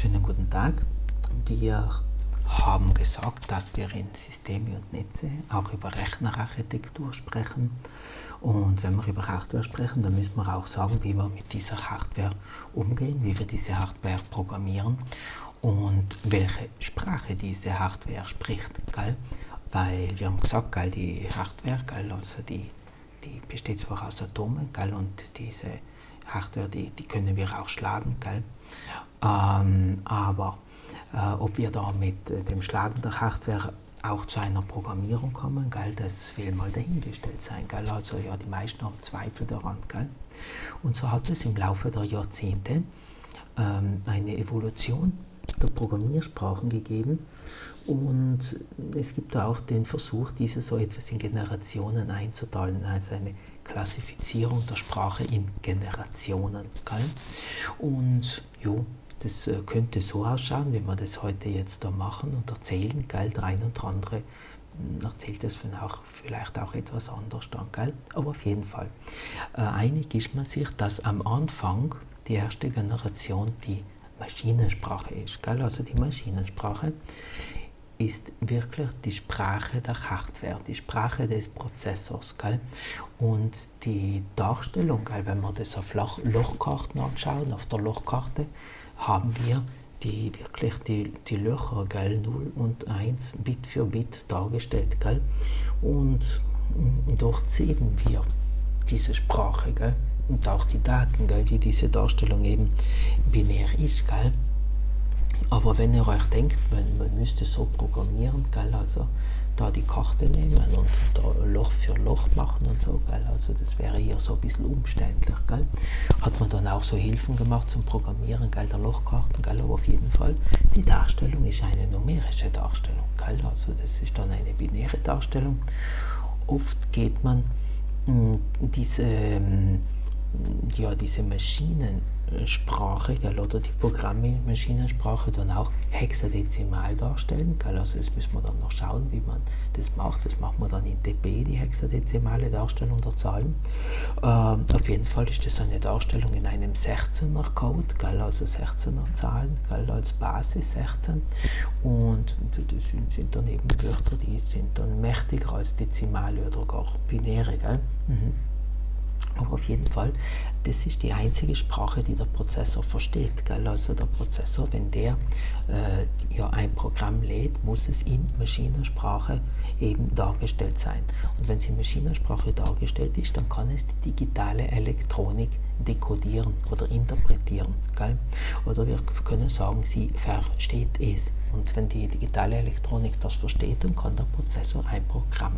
Schönen guten Tag. Wir haben gesagt, dass wir in Systeme und Netze auch über Rechnerarchitektur sprechen. Und wenn wir über Hardware sprechen, dann müssen wir auch sagen, wie wir mit dieser Hardware umgehen, wie wir diese Hardware programmieren und welche Sprache diese Hardware spricht. Gell? Weil wir haben gesagt, gell, die Hardware, gell, also die, die besteht zwar aus Atomen gell, und diese Hardware, die, die können wir auch schlagen. Gell? Ähm, aber äh, ob wir da mit äh, dem Schlagen der Hardware auch zu einer Programmierung kommen, gell, das will mal dahingestellt sein. Gell? Also ja, die meisten haben Zweifel daran. Gell? Und so hat es im Laufe der Jahrzehnte ähm, eine Evolution der Programmiersprachen gegeben und es gibt auch den Versuch, diese so etwas in Generationen einzuteilen, also eine Klassifizierung der Sprache in Generationen. Gell? Und jo, das äh, könnte so ausschauen, wenn wir das heute jetzt da machen und erzählen, gell? Der eine und andere hm, erzählt das auch, vielleicht auch etwas anders dann, gell? Aber auf jeden Fall. Äh, einig ist man sich, dass am Anfang die erste Generation die Maschinensprache ist. Gell? Also die Maschinensprache ist wirklich die Sprache der Hardware, die Sprache des Prozessors. Gell? Und die Darstellung, gell, wenn wir das auf Loch Lochkarten anschauen, auf der Lochkarte haben wir die, wirklich die, die Löcher, gell, 0 und 1 Bit für Bit dargestellt. Gell? Und, dort sehen wir diese Sprache gell? Und auch die Daten, gell, die diese Darstellung eben binär ist. Gell? Aber wenn ihr euch denkt, man, man müsste so programmieren, gell, also da die Karte nehmen und da Loch für Loch machen und so, gell, also das wäre hier so ein bisschen umständlich, gell. Hat man dann auch so Hilfen gemacht zum Programmieren, gell, der Lochkarten, gell, aber auf jeden Fall, die Darstellung ist eine numerische Darstellung, gell, also das ist dann eine binäre Darstellung. Oft geht man mh, hm, diese, mh, hm, ja, diese Maschinen Sprache, gell, oder die Programme Maschinensprache dann auch hexadezimal darstellen. Gell, also das müssen wir dann noch schauen, wie man das macht. Das macht man dann in dB, die hexadezimale Darstellung der Zahlen. Ähm, auf jeden Fall ist das eine Darstellung in einem 16er Code, also 16er Zahlen als Basis 16. Und das sind, sind dann eben Wörter, die sind dann mächtiger als Dezimale oder gar Binäre. Gell? Mhm. Aber auf jeden Fall, das ist die einzige Sprache, die der Prozessor versteht. Gell? Also der Prozessor, wenn der äh, ja ein Programm lädt, muss es in Maschinensprache eben dargestellt sein. Und wenn es in Maschinensprache dargestellt ist, dann kann es die digitale Elektronik dekodieren oder interpretieren. Gell? Oder wir können sagen, sie versteht es. Und wenn die digitale Elektronik das versteht, dann kann der Prozessor ein Programm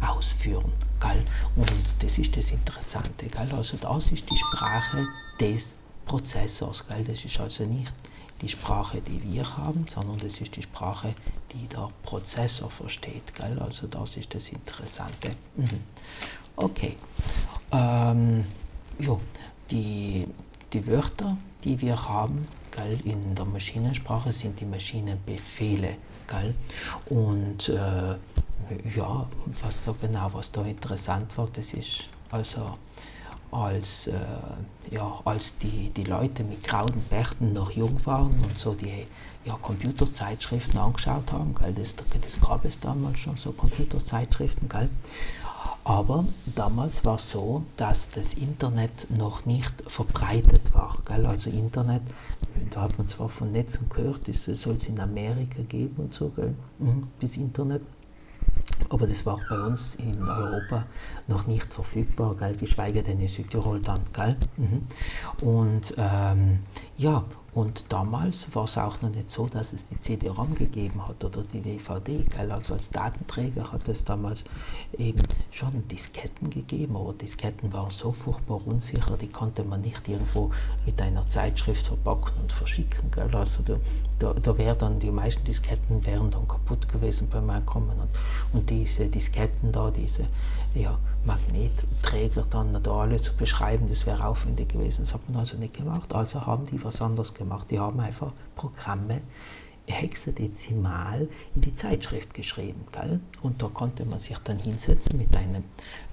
ausführen. Gell? Und das ist das Interessante. Gell? Also das ist die Sprache des Prozessors. Gell? Das ist also nicht die Sprache, die wir haben, sondern das ist die Sprache, die der Prozessor versteht. Gell? Also das ist das Interessante. Mhm. Okay. Ähm, jo, die, die Wörter, die wir haben gell, in der Maschinensprache, sind die Maschinenbefehle. Gell? Und äh, ja, was so genau, was da interessant war, das ist also als, äh, ja, als die, die Leute mit grauen Bärten noch jung waren und so die ja, Computerzeitschriften angeschaut haben, gell, das, das gab es damals schon, so Computerzeitschriften, gell, aber damals war es so, dass das Internet noch nicht verbreitet war. Gell? Also Internet, da hat man zwar von Netzen gehört, das soll es in Amerika geben und so, gell? Mhm, das Internet. Aber das war bei uns in Europa noch nicht verfügbar, gell? geschweige denn in Südtirol dann. Gell? Mhm. Und ähm, ja, und damals war es auch noch nicht so, dass es die CD-ROM gegeben hat oder die DVD. Gell? Also als Datenträger hat es damals eben schon Disketten gegeben, aber Disketten waren so furchtbar unsicher, die konnte man nicht irgendwo mit einer Zeitschrift verpacken und verschicken. Gell? Also da, da, da wären dann die meisten Disketten wären dann kaputt gewesen beim Einkommen. Und, und diese Disketten da, diese ja, Magnetträger dann da alle zu beschreiben, das wäre aufwendig gewesen. Das hat man also nicht gemacht. Also haben die was anderes gemacht. Die haben einfach Programme hexadezimal in die Zeitschrift geschrieben. Gell? Und da konnte man sich dann hinsetzen mit einem,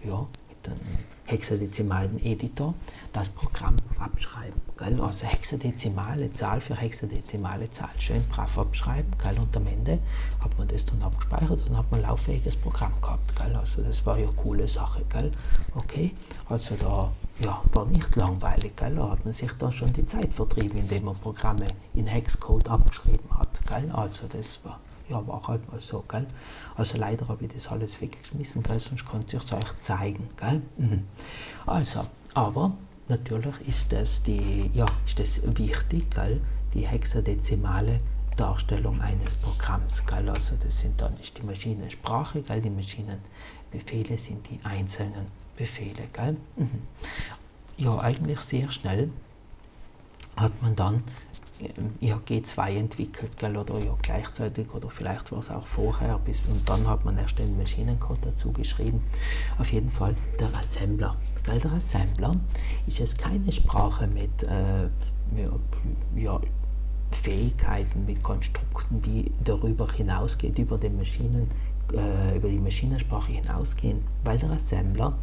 ja, dem hexadezimalen Editor das Programm abschreiben. Gell? Also hexadezimale Zahl für hexadezimale Zahl. Schön brav abschreiben. Gell? Und am Ende hat man das dann abgespeichert und hat man ein lauffähiges Programm gehabt. Gell? Also das war ja eine coole Sache. Gell? Okay, also da ja, war nicht langweilig. Gell? Da hat man sich dann schon die Zeit vertrieben, indem man Programme in Hexcode abgeschrieben hat. Gell? Also das war ja, war halt mal so, gell? Also leider habe ich das alles weggeschmissen, gell? Sonst konnte ich es euch zeigen, gell? Mhm. Also, aber natürlich ist das, die, ja, ist das wichtig, gell? Die hexadezimale Darstellung eines Programms, gell? Also das sind dann ist die Maschinensprache, gell? Die Maschinenbefehle sind die einzelnen Befehle, gell? Mhm. Ja, eigentlich sehr schnell hat man dann ja, G2 entwickelt, gell, oder ja, gleichzeitig, oder vielleicht war es auch vorher, bis, und dann hat man erst den Maschinencode dazu geschrieben. Auf jeden Fall der Assembler. Gell, der Assembler ist jetzt keine Sprache mit äh, ja, Fähigkeiten, mit Konstrukten, die darüber hinausgeht, über, den Maschinen, äh, über die Maschinensprache hinausgehen, weil der Assembler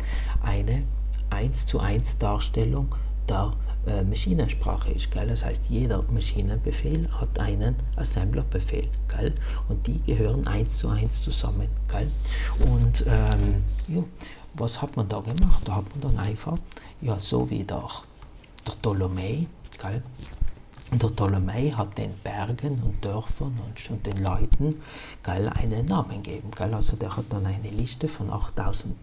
eine 1 zu 1 Darstellung der äh, Maschinensprache ist. Gell? Das heißt, jeder Maschinenbefehl hat einen Assemblerbefehl. Gell? Und die gehören eins zu eins zusammen. Gell? Und ähm, ja, was hat man da gemacht? Da hat man dann einfach, ja, so wie der, der Ptolemei, gell? Der Ptolemei hat den Bergen und Dörfern und, und den Leuten gell, einen Namen gegeben. Gell? Also der hat dann eine Liste von 8000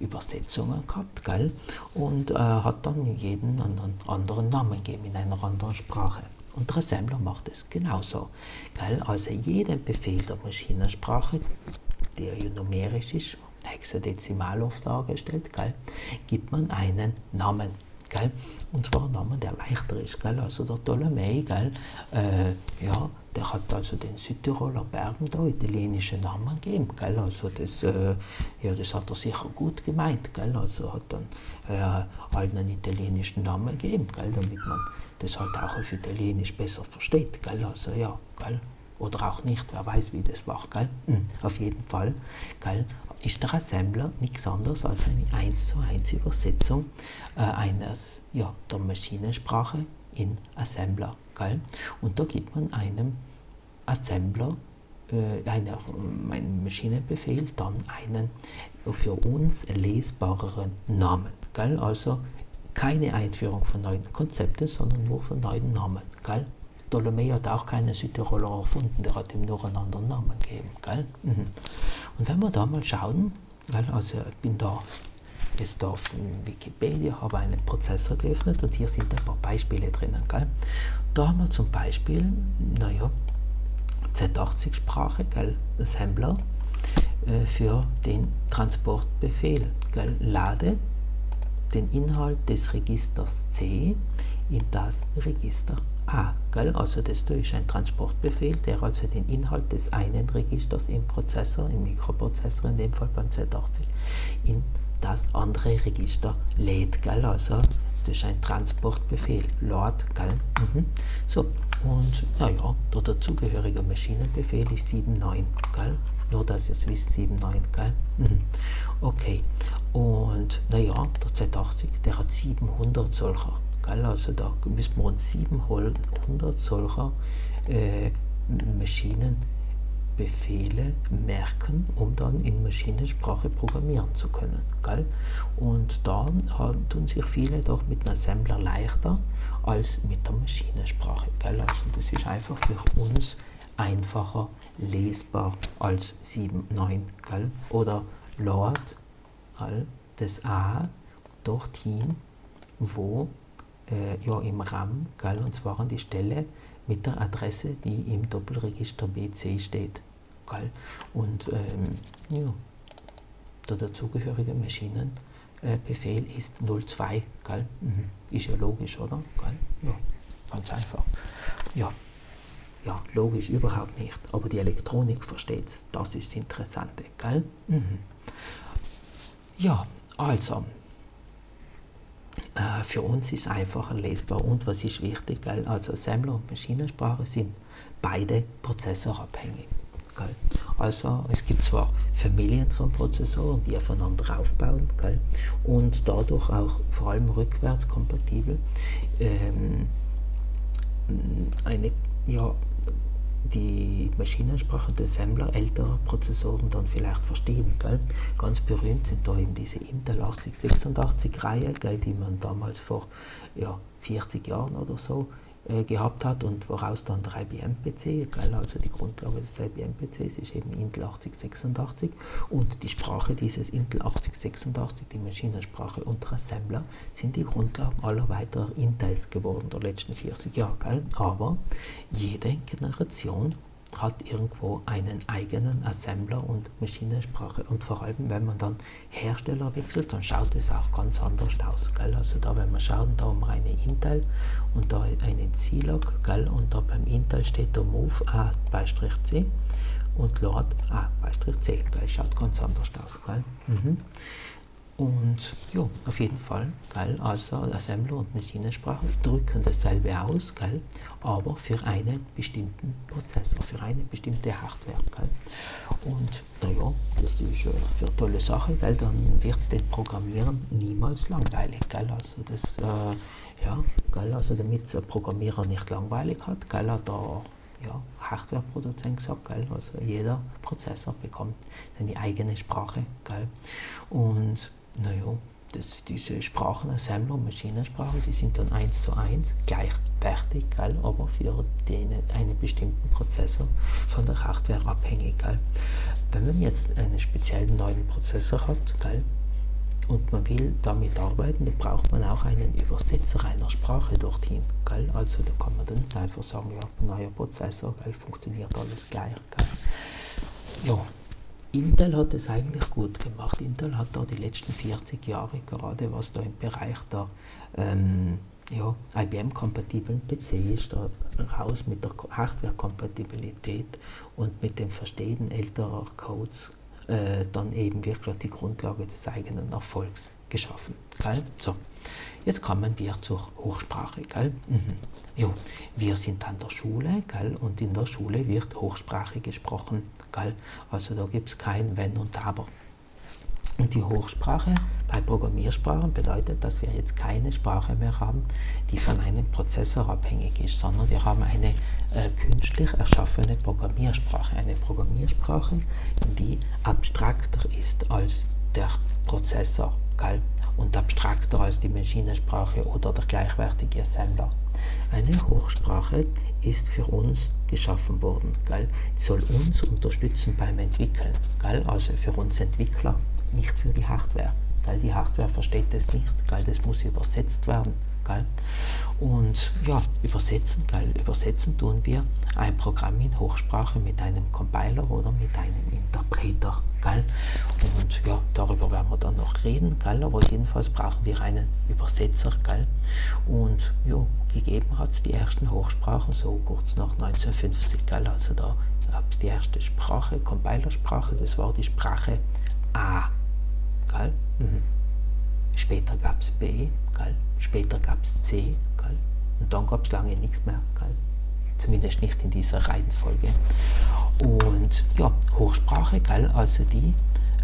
Übersetzungen gehabt, gell? und äh, hat dann jeden anderen, anderen Namen gegeben in einer anderen Sprache. Und der Assembler macht es genauso. Gell? Also jeden Befehl der Maschinensprache, der ja numerisch ist, Hexadezimalauflage stellt, gell? gibt man einen Namen. Gell? Und zwar einen Namen, der leichter ist. Gell? Also der Ptolemei, gell? Äh, ja, der hat also den Südtiroler Bergen da italienische Namen gegeben. Gell? Also das, äh, ja, das hat er sicher gut gemeint. Gell? Also hat dann äh, allen einen italienischen Namen gegeben, gell? damit man das halt auch auf Italienisch besser versteht. Gell? Also ja, gell? oder auch nicht, wer weiß, wie das war. Gell? Mhm. Auf jeden Fall gell? ist der Assembler nichts anderes als eine 1 zu 1 Übersetzung äh, eines, ja, der Maschinensprache in Assembler. Gell? Und da gibt man einem Assembler, äh, einer, einem Maschinenbefehl, dann einen für uns lesbareren Namen. Gell? Also keine Einführung von neuen Konzepten, sondern nur von neuen Namen. Gell? Ptolemä hat auch keinen Südtiroler erfunden, der hat ihm nur einen anderen Namen gegeben. Gell? Mhm. Und wenn wir da mal schauen, also ich bin da jetzt auf Wikipedia, habe einen Prozessor geöffnet und hier sind ein paar Beispiele drinnen. Gell? Da haben wir zum Beispiel, naja, Z80-Sprache, Assembler, äh, für den Transportbefehl. Gell? Lade den Inhalt des Registers C in das Register A. Gell? Also das ist ein Transportbefehl, der also den Inhalt des einen Registers im Prozessor, im Mikroprozessor in dem Fall beim Z80, in das andere Register lädt. Gell? Also das ist ein Transportbefehl, load. Gell? Mhm. So, und naja, der dazugehörige Maschinenbefehl ist 7.9, gell? Nur, dass ihr es wisst, 7.9, gell? Mhm. Okay, und naja, der Z80, der hat 700 solcher, gell? Also da müssen wir uns 700 solcher äh, Maschinen Befehle merken, um dann in Maschinensprache programmieren zu können. Gell? Und da tun sich viele doch mit einem Assembler leichter als mit der Maschinensprache. Gell? Also das ist einfach für uns einfacher lesbar als 7.9. Gell? Oder Lord gell? das A dorthin, wo äh, ja, im RAM, gell? und zwar an die Stelle mit der Adresse, die im Doppelregister BC steht. Gell? Und ähm, ja, der dazugehörige Maschinenbefehl äh, ist 02. Gell? Mhm. Ist ja logisch, oder? Gell? Ja, ganz einfach. Ja. ja, logisch überhaupt nicht, aber die Elektronik versteht es. Das ist das Interessante. Gell? Mhm. Ja, also, äh, für uns ist einfacher lesbar und was ist wichtig, also Assembler und Maschinensprache sind beide prozessorabhängig. Gell? Also es gibt zwar Familien von Prozessoren, die aufeinander aufbauen gell? und dadurch auch vor allem rückwärts kompatibel ähm, eine ja, die Maschinensprache der Assembler älterer Prozessoren dann vielleicht verstehen. Gell? Ganz berühmt sind da eben diese Intel 8086 Reihe, gell, die man damals vor ja, 40 Jahren oder so äh, gehabt hat und woraus dann der IBM-PC, also die Grundlage des IBM-PCs ist eben Intel 8086 und die Sprache dieses Intel 8086, die Maschinensprache und Assembler, sind die Grundlagen aller weiteren Intels geworden der letzten 40 Jahre. Aber jede Generation hat irgendwo einen eigenen Assembler und Maschinensprache und vor allem wenn man dann Hersteller wechselt, dann schaut es auch ganz anders aus. Gell? Also da wenn wir schauen, da haben wir eine Intel und da einen C-Log und da beim Intel steht der Move A-C und Lord A-C. Schaut ganz anders aus. Gell? Mhm. Und ja, auf jeden Fall, geil, also Assembler und Maschinensprache drücken dasselbe aus, geil, aber für einen bestimmten Prozessor, für eine bestimmte Hardware, geil. Und naja, das ist äh, eine tolle Sache, weil dann wird es den Programmieren niemals langweilig, geil, also das, äh, ja, geil, also damit der Programmierer nicht langweilig hat, geil, hat der ja, Hardware-Produzent gesagt, geil, also jeder Prozessor bekommt seine eigene Sprache, geil, und naja, das, diese Sprachenassembler, Maschinensprache, die sind dann eins zu eins gleichwertig, gell, aber für den, einen bestimmten Prozessor von der Hardware abhängig. Gell. Wenn man jetzt einen speziellen neuen Prozessor hat gell, und man will damit arbeiten, dann braucht man auch einen Übersetzer einer Sprache dorthin. Gell. Also da kann man dann einfach sagen, ja, neuer Prozessor, gell, funktioniert alles gleich. Gell. Ja, Intel hat es eigentlich gut gemacht. Intel hat da die letzten 40 Jahre, gerade was da im Bereich der ähm, ja, IBM-kompatiblen PC ist, da raus mit der Hardware-Kompatibilität und mit dem Verstehen älterer Codes äh, dann eben wirklich die Grundlage des eigenen Erfolgs geschaffen. Gell? So, jetzt kommen wir zur Hochsprache. Gell? Mhm. Jo, wir sind an der Schule gell? und in der Schule wird Hochsprache gesprochen. Gell? Also da gibt es kein Wenn und Aber. Und die Hochsprache bei Programmiersprachen bedeutet, dass wir jetzt keine Sprache mehr haben, die von einem Prozessor abhängig ist, sondern wir haben eine äh, künstlich erschaffene Programmiersprache. Eine Programmiersprache, die abstrakter ist als der Prozessor gell? Und abstrakter als die Maschinensprache oder der gleichwertige Assembler. Eine Hochsprache ist für uns geschaffen worden, gell? Die soll uns unterstützen beim Entwickeln, gell? also für uns Entwickler, nicht für die Hardware, weil die Hardware versteht es nicht, gell? das muss übersetzt werden. Gell? Und ja, übersetzen, gell? übersetzen tun wir ein Programm in Hochsprache mit einem Compiler oder mit einem Interpreter. Gell? Und ja, darüber werden wir dann noch reden, gell? aber jedenfalls brauchen wir einen Übersetzer. Gell? Und ja, gegeben hat es die ersten Hochsprachen so kurz nach 1950. Gell? Also da gab es die erste Sprache, Compilersprache, das war die Sprache A. Gell? Mhm. Später gab es B, gell? später gab es C? Und dann gab es lange nichts mehr. Gell? Zumindest nicht in dieser Reihenfolge. Und ja, Hochsprache, gell? also die,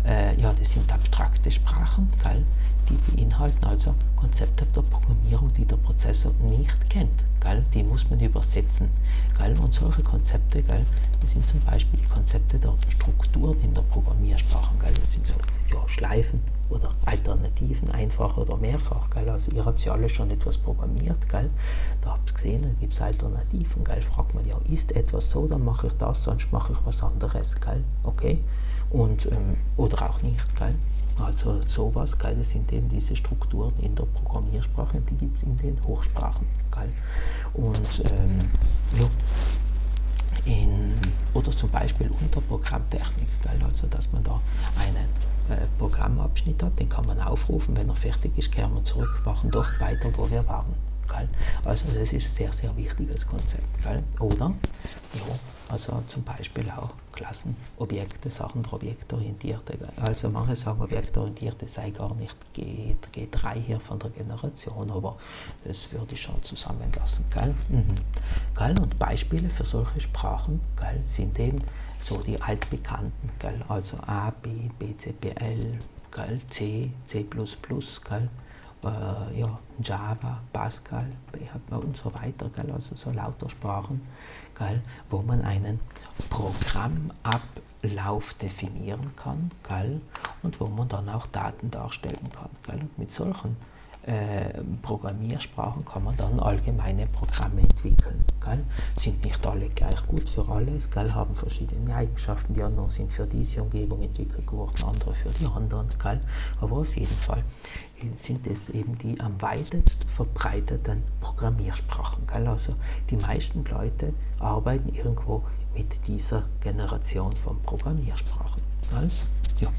äh, ja, das sind abstrakte Sprachen, gell? die beinhalten also Konzepte der Programmierung, die der Prozessor nicht kennt. Gell? Die muss man übersetzen. Gell? Und solche Konzepte, gell? das sind zum Beispiel die Konzepte der Strukturen in der Programmiersprache. Gell? Das sind so ja, Schleifen oder Alternativen, einfach oder mehrfach. Gell? Also ihr habt ja alle schon etwas programmiert, gell? da habt ihr gesehen, da gibt es Alternativen. Gell? Fragt man ja, ist etwas so, dann mache ich das, sonst mache ich was anderes. Gell? Okay? Und, ähm, oder auch nicht. Gell? Also sowas, gell? das sind eben diese Strukturen in der Programmiersprache, die gibt es in den Hochsprachen. Gell? Und ähm, ja, in, oder zum Beispiel unter Programmtechnik, gell? also dass man da einen äh, Programmabschnitt hat, den kann man aufrufen, wenn er fertig ist, kehren wir zurück, machen dort weiter, wo wir waren. Gell? Also das ist ein sehr, sehr wichtiges Konzept. Gell? Oder, ja, also zum Beispiel auch Klassenobjekte, Sachen der objektorientierte. Also manche sagen, objektorientierte sei gar nicht G, G3 hier von der Generation, aber das würde ich schon zusammenlassen. Gell? Mhm. Gell? Und Beispiele für solche Sprachen gell, sind eben so die altbekannten, gell? also A, B, BCPL, gell? C, C++, gell? Äh, ja, Java, Pascal, und so weiter, gell? also so lauter Sprachen, gell? wo man einen Programmablauf definieren kann gell? und wo man dann auch Daten darstellen kann. Gell? Mit solchen äh, Programmiersprachen kann man dann allgemeine Programme entwickeln. Gell? Sind nicht alle gleich gut für alles, gell? haben verschiedene Eigenschaften. Die anderen sind für diese Umgebung entwickelt geworden, andere für die anderen. Gell? Aber auf jeden Fall sind es eben die am weitest verbreiteten Programmiersprachen. Gell? Also die meisten Leute arbeiten irgendwo mit dieser Generation von Programmiersprachen. Ja.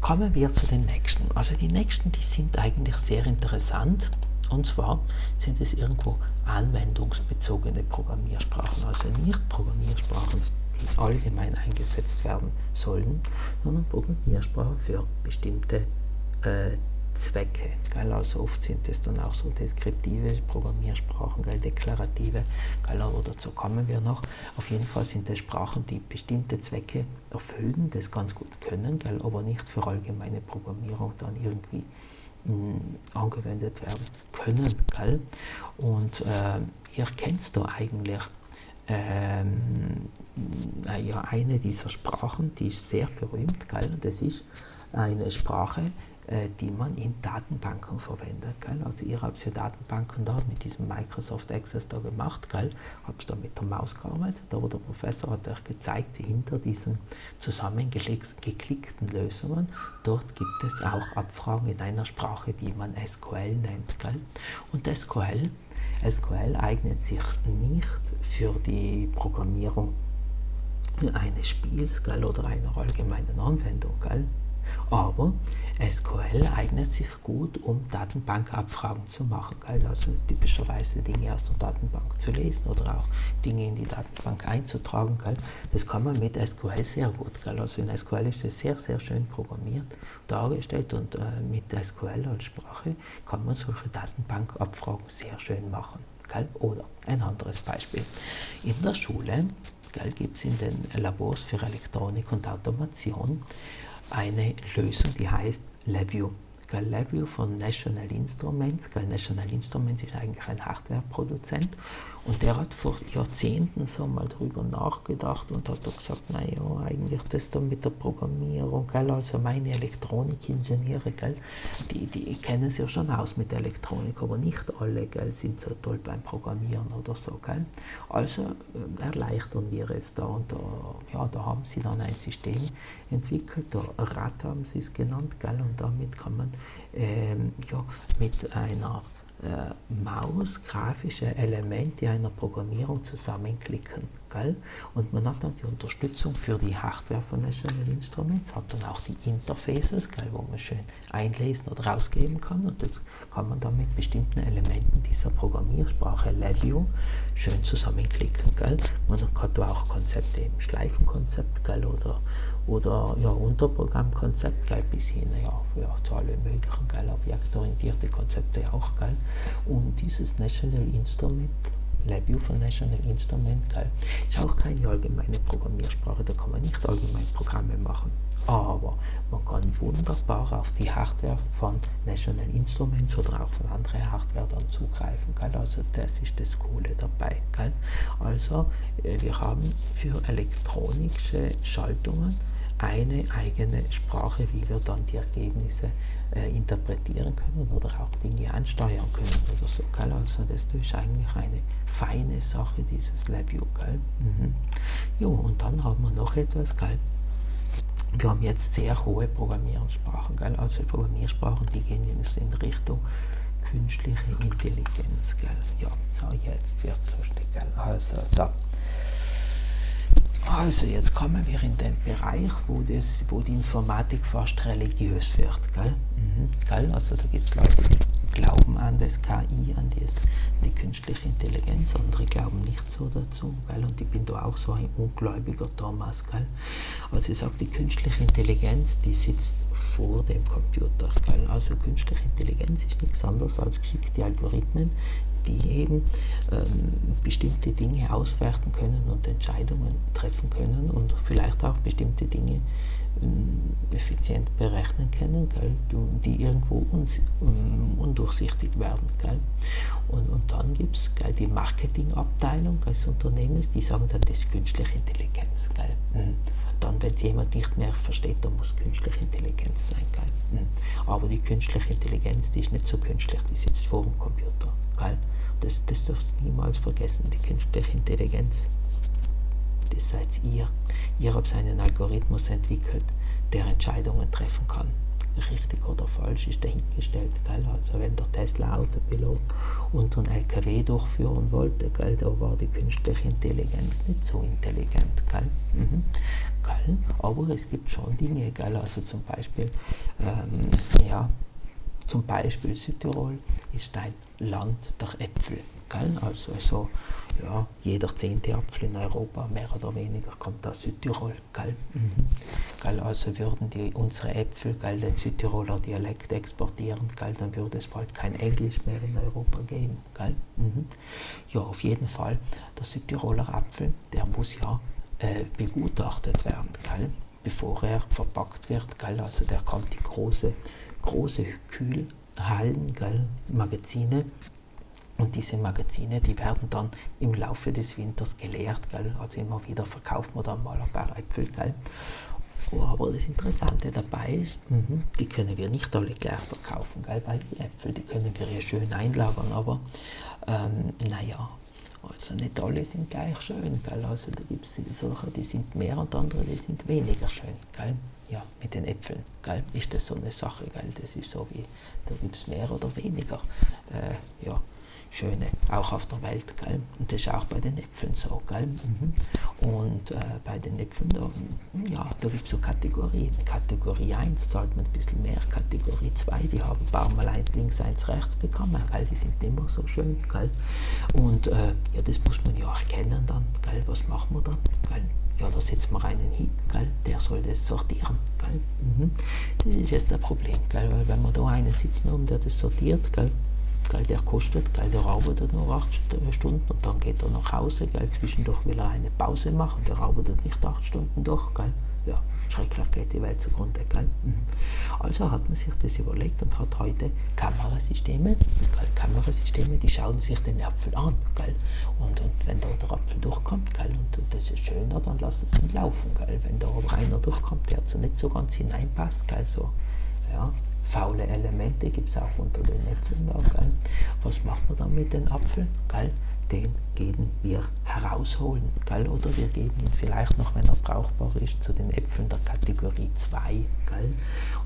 Kommen wir zu den nächsten. Also die nächsten, die sind eigentlich sehr interessant. Und zwar sind es irgendwo anwendungsbezogene Programmiersprachen, also nicht Programmiersprachen, die allgemein eingesetzt werden sollen, sondern Programmiersprachen für bestimmte äh, Zwecke. Gell? Also oft sind es dann auch so deskriptive Programmiersprachen, gell? deklarative, gell? aber dazu kommen wir noch. Auf jeden Fall sind es Sprachen, die bestimmte Zwecke erfüllen, das ganz gut können, gell? aber nicht für allgemeine Programmierung dann irgendwie mh, hm, angewendet werden können. Gell? Und äh, ihr kennt da eigentlich ähm, ja, eine dieser Sprachen, die ist sehr berühmt, gell? das ist eine Sprache, äh, die man in Datenbanken verwendet. Gell? Also ihr habt ja Datenbanken da mit diesem Microsoft Access da gemacht, gell? habt da mit der Maus gearbeitet, aber der Professor hat euch gezeigt, hinter diesen zusammengeklickten Lösungen, dort gibt es auch Abfragen in einer Sprache, die man SQL nennt. Gell? Und SQL, SQL eignet sich nicht für die Programmierung eines Spiels gell, oder einer allgemeinen Anwendung. Gell? Aber SQL eignet sich gut, um Datenbankabfragen zu machen. Also typischerweise Dinge aus der Datenbank zu lesen oder auch Dinge in die Datenbank einzutragen. Das kann man mit SQL sehr gut. Also in SQL ist es sehr, sehr schön programmiert, dargestellt und äh, mit SQL als Sprache kann man solche Datenbankabfragen sehr schön machen. Oder ein anderes Beispiel. In der Schule gibt es in den Labors für Elektronik und Automation eine Lösung, die heißt LabVIEW. LabVIEW von National Instruments. National Instruments ist eigentlich ein Hardwareproduzent und der hat vor Jahrzehnten so mal drüber nachgedacht und hat gesagt, naja, eigentlich das da mit der Programmierung, gell? also meine Elektronikingenieure, gell? Die, die kennen sich ja schon aus mit Elektronik, aber nicht alle gell? sind so toll beim Programmieren oder so. Gell? Also äh, erleichtern wir es da und da, ja, da haben sie dann ein System entwickelt, der RAT haben sie es genannt, gell? und damit kann man ähm, ja, mit einer Maus grafische Elemente einer Programmierung zusammenklicken. Gell? Und man hat dann die Unterstützung für die Hardware von National Instruments, hat dann auch die Interfaces, gell, wo man schön einlesen oder rausgeben kann. Und das kann man dann mit bestimmten Elementen dieser Programmiersprache LabVIEW schön zusammenklicken. Gell? Man hat da auch Konzepte im Schleifenkonzept gell, oder, oder ja, Unterprogrammkonzept gell, bis hin ja, ja, zu allen möglichen gell, objektorientierte Konzepte auch. Gell? Und dieses National Instrument, LabVIEW von National Instrument, gell, ist auch keine allgemeine Programmiersprache, da kann man nicht allgemein Programme machen. Aber man kann wunderbar auf die Hardware von National Instruments oder auch von anderen Hardware dann zugreifen. Gell? Also das ist das Coole dabei. Gell? Also äh, wir haben für elektronische Schaltungen eine eigene Sprache, wie wir dann die Ergebnisse äh, interpretieren können oder auch Dinge ansteuern können oder so. Gell? Also das ist eigentlich eine feine Sache, dieses LabVIEW. Mhm. Jo, und dann haben wir noch etwas, gell? Wir haben jetzt sehr hohe Programmiersprachen, gell? also Programmiersprachen, die gehen in Richtung künstliche Intelligenz. Gell? Ja, so jetzt wird es lustig. Gell? Also, so. Also jetzt kommen wir in den Bereich, wo, das, wo die Informatik fast religiös wird. Gell? Mhm, gell? Also da gibt es Leute, die glauben an das KI, an das, die künstliche Intelligenz, andere glauben nicht so dazu. Gell? Und ich bin da auch so ein ungläubiger Thomas. Gell? Also ich sage, die künstliche Intelligenz, die sitzt vor dem Computer. Gell? Also künstliche Intelligenz ist nichts anderes als geschickte Algorithmen, die eben ähm, bestimmte Dinge auswerten können und Entscheidungen treffen können und vielleicht auch bestimmte Dinge effizient berechnen können, gell, die irgendwo uns, um, undurchsichtig werden. Gell. Und, und dann gibt es die Marketingabteilung des Unternehmens, die sagen dann, das ist künstliche Intelligenz. Gell. Mhm. Dann, wenn es jemand nicht mehr versteht, dann muss künstliche Intelligenz sein. Gell. Mhm. Aber die künstliche Intelligenz, die ist nicht so künstlich, die sitzt vor dem Computer. Gell. Das, das darfst du niemals vergessen, die künstliche Intelligenz das seid ihr. Ihr habt einen Algorithmus entwickelt, der Entscheidungen treffen kann. Richtig oder falsch ist dahingestellt. Gell? Also wenn der Tesla Autopilot unter einen LKW durchführen wollte, gell, da war die künstliche Intelligenz nicht so intelligent. Gell? Mhm. Gell? Aber es gibt schon Dinge, gell? also zum Beispiel, ähm, ja, zum Beispiel Südtirol ist ein Land der Äpfel. Gell? Also, also ja, jeder zehnte Apfel in Europa, mehr oder weniger, kommt aus Südtirol. Gell? Mhm. Gell? Also würden die unsere Äpfel gell, den Südtiroler Dialekt exportieren, gell, dann würde es bald kein Englisch mehr in Europa geben. Gell? Mhm. Ja, auf jeden Fall, der Südtiroler Apfel, der muss ja äh, begutachtet werden. Gell? Bevor er verpackt wird. Gell? Also der kommt in große, große Kühlhallen, gell? Magazine und diese Magazine, die werden dann im Laufe des Winters geleert, gell? also immer wieder verkauft man dann mal ein paar Äpfel. Gell? Oh, aber das Interessante dabei ist, mh, die können wir nicht alle gleich verkaufen, gell? weil die Äpfel, die können wir ja schön einlagern, aber ähm, naja, also nicht alle sind gleich schön, gell? also da gibt es solche, die sind mehr und andere, die sind weniger schön. Gell? Ja, mit den Äpfeln, gell? ist das so eine Sache, gell? das ist so wie, da gibt es mehr oder weniger. Äh, ja, Schöne, auch auf der Welt. Gell? Und das ist auch bei den Äpfeln so. Gell? Mhm. Und äh, bei den Äpfeln, da, ja, da gibt es so Kategorien. Kategorie 1 zahlt man ein bisschen mehr, Kategorie 2, die haben ein paar Mal eins links, eins rechts bekommen. Gell? Die sind immer so schön. Gell? Und äh, ja, das muss man ja erkennen dann. Gell? Was machen wir dann? Gell? ja, da setzen wir einen hin, gell? der soll das sortieren. Gell? Mhm. Das ist jetzt ein Problem, gell? weil wenn wir da einen sitzen haben, der das sortiert, gell? Gell, der kostet, gell, der arbeitet nur acht Stunden und dann geht er nach Hause, gell, zwischendurch will er eine Pause machen, der arbeitet nicht acht Stunden durch, gell. Ja, schrecklich geht die Welt zugrunde, gell. Mhm. Also hat man sich das überlegt und hat heute Kamerasysteme, gell, Kamerasysteme, die schauen sich den Apfel an, gell. Und, und wenn da der Apfel durchkommt, gell, und, und das ist schöner, dann lassen sie ihn laufen, gell. Wenn da aber einer durchkommt, der so nicht so ganz hineinpasst, gell, so, ja, faule Elemente gibt es auch unter den Äpfeln da, gell? Was macht man dann mit den Apfel? Gell? Den gehen wir herausholen, gell? oder wir geben ihn vielleicht noch, wenn er brauchbar ist, zu den Äpfeln der Kategorie 2. Gell?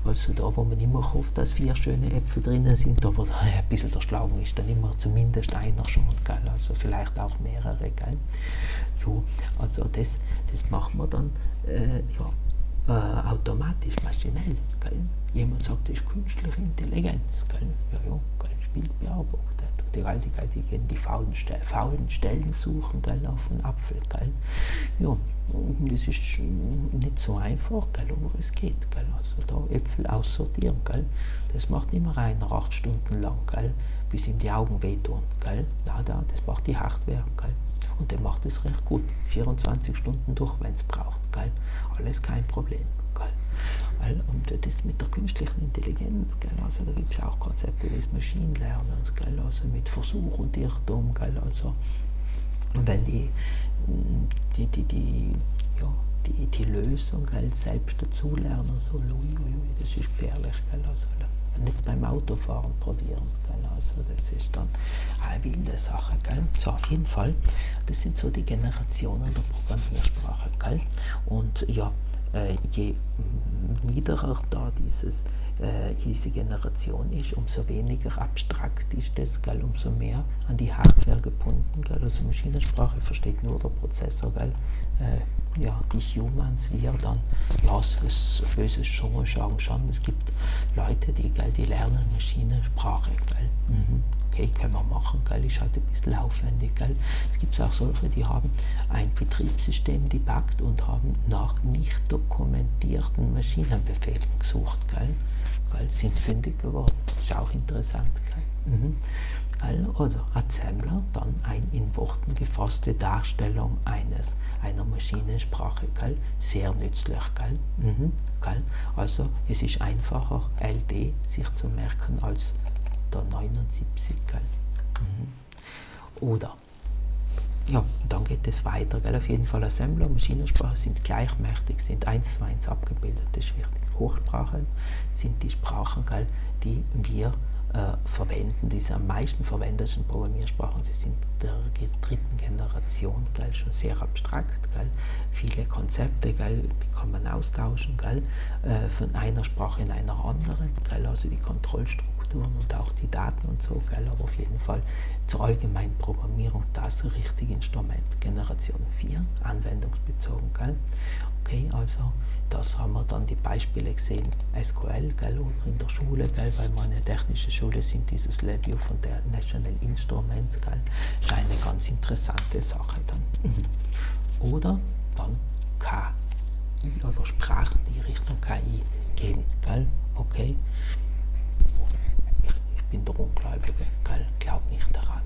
Also da, wo man immer hofft, dass vier schöne Äpfel drinnen sind, aber ein bisschen der Schlagen ist dann immer zumindest einer schon, gell? also vielleicht auch mehrere. Gell? Jo, also das, das machen wir dann äh, ja, äh, automatisch, maschinell. Gell? Jemand sagt, das ist künstliche Intelligenz. Gell? Ja, ja, gell? spielt bearbeitet. Die, die, die gehen die faulen, faulen Stellen suchen gell? auf einen Apfel. Gell? Ja, das ist nicht so einfach, gell? aber es geht. Gell? Also da Äpfel aussortieren, gell? das macht immer einer acht Stunden lang, gell? bis ihm die Augen wehtun. Gell? Ja, da, das macht die Hardware. Gell? Und der macht es recht gut. 24 Stunden durch, wenn es braucht. Gell? Alles kein Problem. Gell? Und das mit der künstlichen Intelligenz, gell? Also da gibt es auch Konzepte des Maschinenlernens, gell? Also mit Versuch und Irrtum. Gell? Also wenn die, die, die, die, ja, die, die Lösung gell? selbst dazulernen, so, ui, das ist gefährlich. Gell? Also, nicht beim Autofahren probieren. Gell? Also das ist dann eine wilde Sache. Gell? So, auf jeden Fall, das sind so die Generationen der Programmiersprache. Gell? Und ja, äh, je niederer da dieses, äh, diese Generation ist, umso weniger abstrakt ist das, gell? umso mehr an die Hardware gebunden. Gell? Also Maschinensprache versteht nur der Prozessor. Gell? Äh, ja, die Humans, wir dann, ja, es böses schon sagen schon, es gibt Leute, die, gell, die lernen Maschinensprache, gell. Mhm. Okay, können wir machen, gell, ist halt ein bisschen aufwendig, gell. Es gibt auch solche, die haben ein Betriebssystem debuggt und haben nach nicht dokumentierten Maschinenbefehlen gesucht, gell. gell sind fündig geworden, ist auch interessant, gell. Mhm. Oder Assembler, dann eine in Worten gefasste Darstellung eines einer Maschinensprache, gell? sehr nützlich. Gell? Mhm, gell? Also es ist einfacher, LD sich zu merken als der 79. Gell? Mhm. Oder, ja, dann geht es weiter. Gell? Auf jeden Fall Assembler, Maschinensprache sind gleichmächtig, sind eins zu eins abgebildet, das ist wichtig. Hochsprachen sind die Sprachen, gell, die wir äh, verwenden, diese am meisten verwendeten Programmiersprachen, sie sind der dritten Generation, gell, schon sehr abstrakt, gell, viele Konzepte, gell, die kann man austauschen, gell, äh, von einer Sprache in einer anderen, gell, also die Kontrollstrukturen und auch die Daten und so, gell, aber auf jeden Fall zur allgemeinen Programmierung das richtige Instrument. Generation 4, anwendungsbezogen, gell, Okay, also das haben wir dann die Beispiele gesehen, SQL, gell, oder in der Schule, gell, weil wir eine technische Schule sind, dieses Review von der National Instruments, gell, ist eine ganz interessante Sache dann. Mhm. Oder dann KI oder Sprachen, die Richtung KI gehen, gell, okay. Ich, ich bin der Ungläubige, gell, glaub nicht daran.